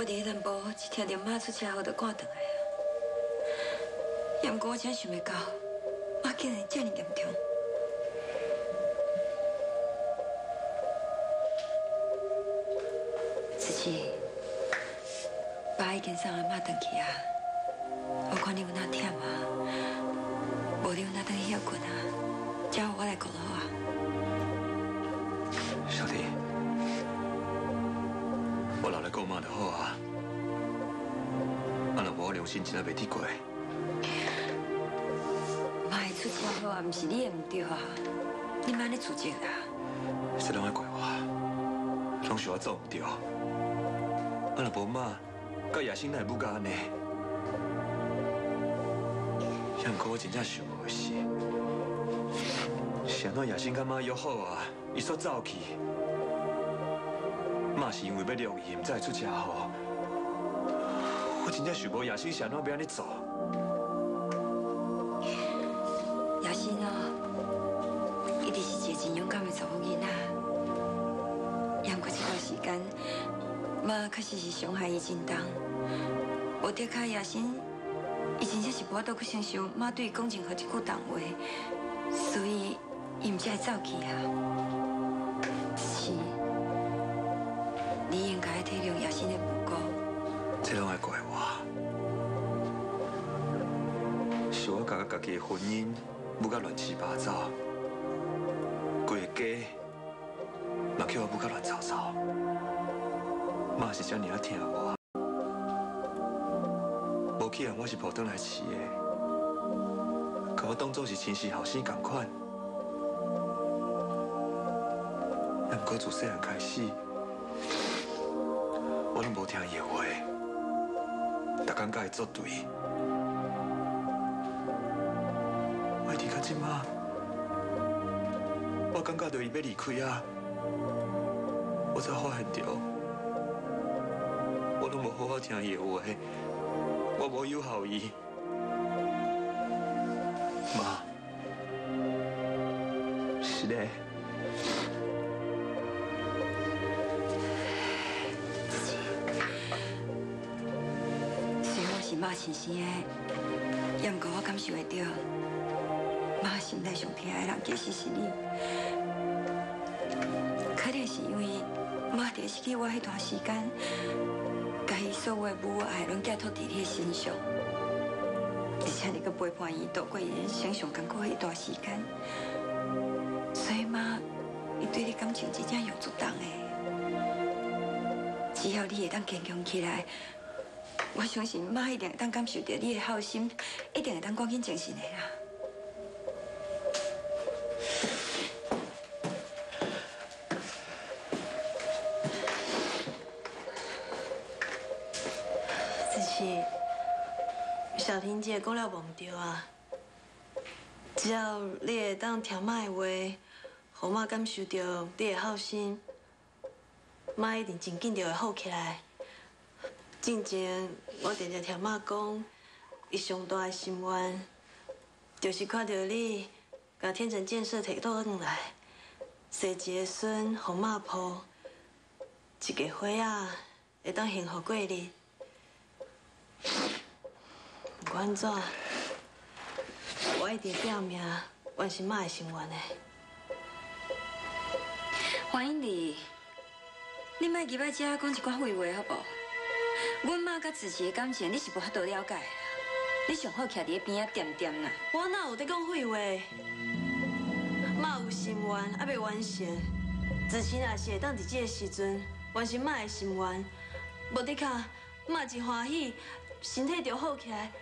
我伫迄部一听到妈出车祸就赶回来啊。也毋过我真想袂到，妈竟然这么严重。自己，爸已经送阿妈回去啊。我看你有哪忝啊，无你有哪等休困啊，叫我来顾好啊。顾妈就好啊。啊，若无我良心真系袂抵过。妈会出车祸啊，毋是你的唔对啊，你妈咧自责啊。这拢爱怪我，拢是我做唔对。啊，若无妈，甲叶星奈母甲安尼，也毋过我真正想无的是，是安怎叶星甲妈约好啊，伊煞走去，妈是因为要录伊，毋才会出车祸。我真正想无叶星是安怎要安尼做。雅欣哦，一直是一个真勇敢的查某囡仔。也过这段时间，妈确实是伤害伊真重。无得卡雅欣，伊真正是无法度去承受妈对伊讲任何一句重话，所以伊毋才会走去啊。这拢爱怪我，是我感觉家己的婚姻舞甲乱七八糟，规个家嘛叫我舞甲乱糟糟，妈是遮尔啊疼我，无去啊，我是抱转来饲的，甲我当作是亲生后生共款，也毋过自细汉开始，我拢无听伊的话。逐工甲伊作对，我伫到即马，我感觉到伊要离开啊，我才发现到，我拢无好好听伊话，我无友好伊，妈，是嘞。我是生的，也毋过我感受会到，妈心内上疼爱的人其实是你。可能是因为妈在失去我迄段时间，甲伊所有的母爱拢寄托在你的身上，而且你阁陪伴伊度过伊人生上艰苦的一段时间，所以妈，伊对你感情真正有足重的。只要你会当坚强起来。我相信妈一定会当感受到你的好心，一定会当赶紧精神的啦。只是小婷姐讲了无唔对啊，只要你会当听妈的话，让妈感受到你的好心，妈一定真紧就会好起来。之前我常常听妈讲，伊上大的心愿，就是看到你甲天成建设摕倒转来，生一个孙，互妈抱，一个花啊，会当幸福过日。不管怎，我一定拼命完成妈的心愿的。欢迎你，你莫入来遮讲一寡废话好不？阮妈甲子琪的感情，你是无法度了解啦。你上好徛伫边仔点点啦。我哪有在讲废话？妈有心愿，还未完成。子琪也是会当伫这个时阵完成妈的心愿，无得卡，妈一欢喜，身体就好起来，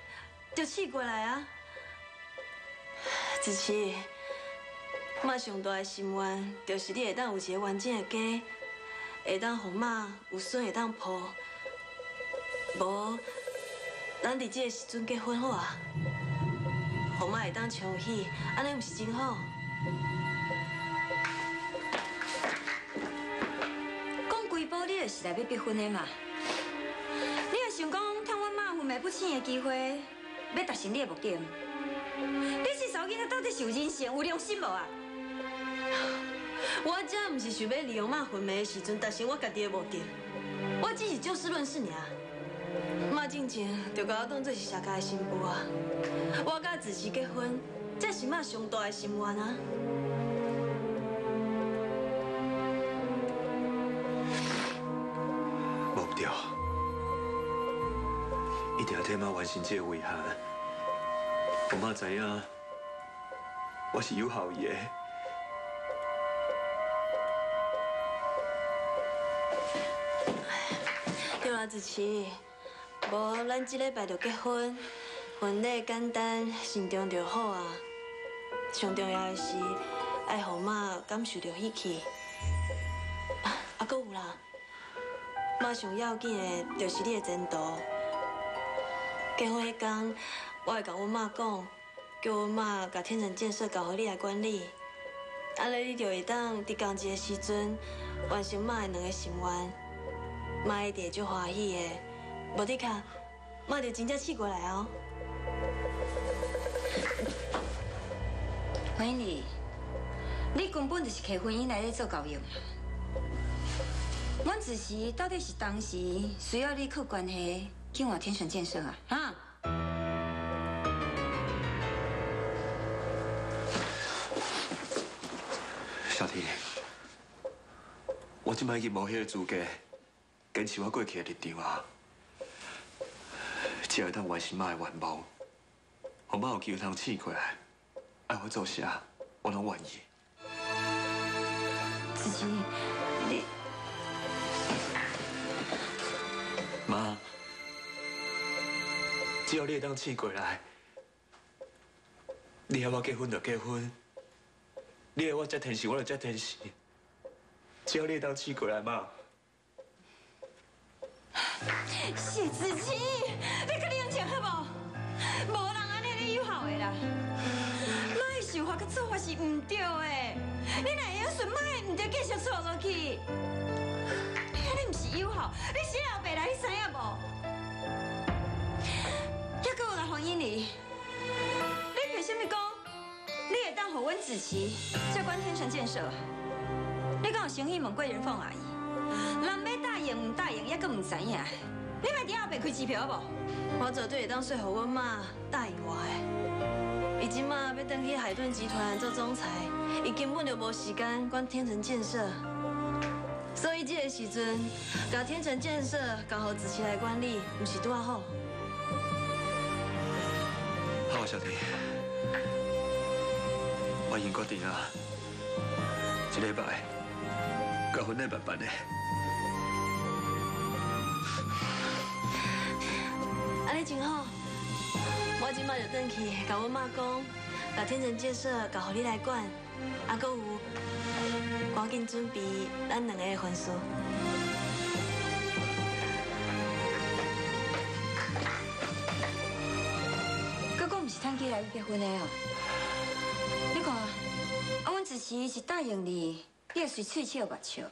就试过来啊。子琪，妈上大的心愿，就是你会当有一个完整的家，会当互妈有孙会当抱。无，咱伫这个时阵结婚好啊，互妈会当长喜，安尼毋是真好？讲规步，你也是来要逼婚的嘛？你也想讲趁阮妈昏迷不醒的机会，要达成你的目的？你这小囡仔到底是有人性、有良心无啊？我这毋是想要利用妈昏迷的时阵达成我家己的目的，我只是就事论事尔。妈进前就把我当作是社家的新妇啊，我甲子琪结婚，这是妈上大的心愿啊。无对，一定要替妈完成这个遗憾。我妈知影，我是有孝义的。对啦，子琪，无咱这礼拜就结婚，婚礼简单，慎重就好啊。上重要的是爱互妈感受到喜气。啊，啊，搁有啦，妈上要紧的就是你的前途。结婚迄天，我会甲阮妈讲，叫阮妈甲天成建设交互你来管理，安尼你就会当伫工节的时阵完成妈的两个心愿。妈一定会足欢喜的，无你看，妈就真正试过来哦。欢迎你，根本就是摕婚姻来咧做教育嘛。阮只是到底是当时需要你靠关系去换天选建设啊？啊？小弟，我即摆已经无迄个资格坚持我过去的立场啊！只要当完成妈的愿望，我妈有机会通醒过来，爱我做啥，我拢愿意。子琪，你妈，只要你会当醒过来，你要我结婚就结婚，你要我接天使我就接天使，只要你会当醒过来，妈。谢子琪，你甲你用钱好无？无人安尼咧友好的啦。妈的想法甲做法是唔对的，你若会晓顺妈的，唔着继续错落去。你安尼唔是有好，你死后白来，你知影无？还阁有来欢迎你，你凭什么讲？你会当互阮子琪接管天成建设？你敢有诚意问过人凤阿姨？应唔答应，也阁唔知影。你莫伫后边开支票好无？我绝对会当说服阮妈答应我的。伊即马要登去海顿集团做总裁，伊根本就无时间管天成建设。所以这个时阵，甲天成建设交互子琪来管理，毋是拄啊好？好，小弟，我已经决定啊，这礼拜结婚礼办办的。真好，我即马就转去甲阮妈讲，把天成建设交互你来管，啊，搁有赶紧准备咱两个的婚事。哥哥不是趁机来结婚的哦。你看，啊，阮只是是答应你，你会随喙笑目笑，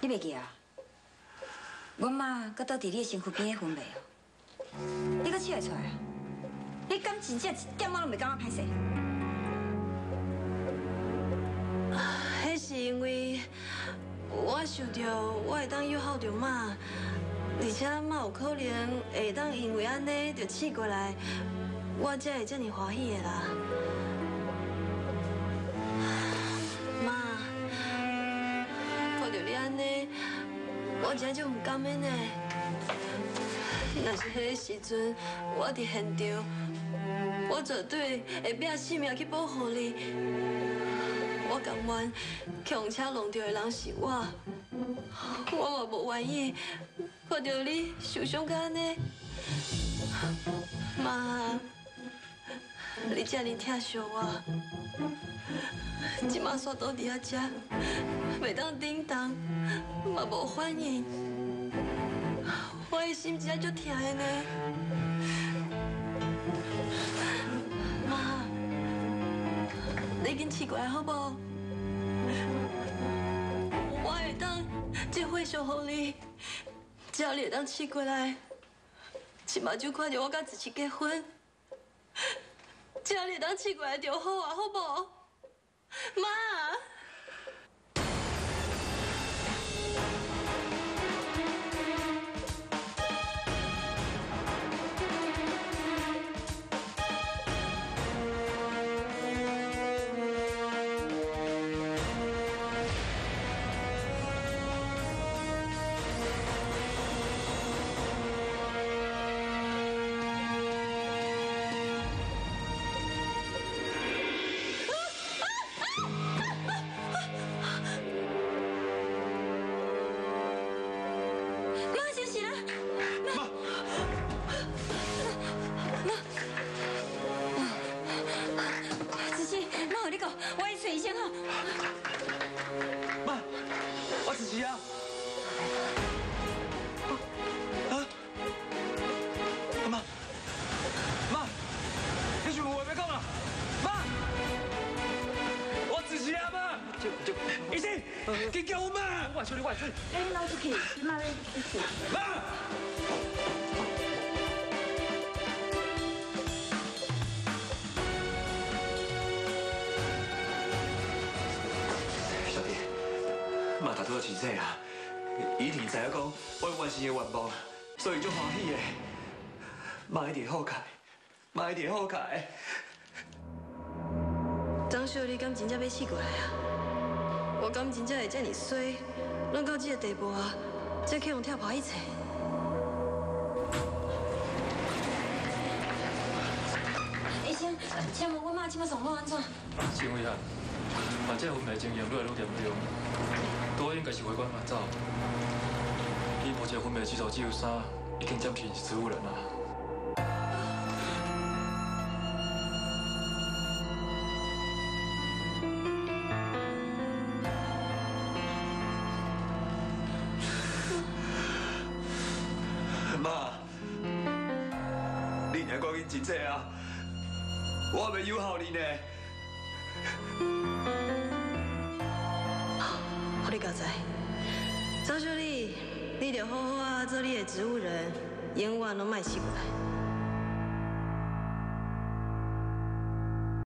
你袂记啊？阮妈搁倒伫你的身躯边的婚礼哦，你搁笑会出来啊？你敢真正一点我拢袂感觉歹势？迄是因为我想到我会当友好着妈，而且妈有可能会当因为安尼就醒过来，我才会这么欢喜的啦。妈，看到你安尼，我真就唔甘愿呢。若是迄个时阵我伫现场，我绝对会拼性命去保护你。我甘愿强车弄掉的人是我，我嘛无愿意看到你受伤到安尼。妈，你这么疼惜我，即马煞倒伫遐遮，袂当叮当，嘛无反应，我的心真足疼的呢。妈。你紧试过来好不好？我会当这会守护你，只要你会当试过来，起码就看到我甲子琪结婚，只要你当试过来就好啊，好不好？妈，紧叫我妈！我处理，我处理。哎，老出去，你妈要出去。妈！小弟，妈大拄要饲这啊，伊一定知影讲我完成的愿望，所以就欢喜的。妈一定好开，妈一定好开。张秀，你敢真正要试过来啊？我敢真正会这么衰，弄到这个地步啊，才去用跳跑一切。医生，请问我妈即摆状况安怎？请问一下，患者昏迷情形愈来愈严重，都应该是回关马走。你目前昏迷指数只有三，已经暂时是植物人了。真济啊，我袂友好你呢。好你交代，张秀丽，你着好好啊做你的植物人，永远都卖死过来。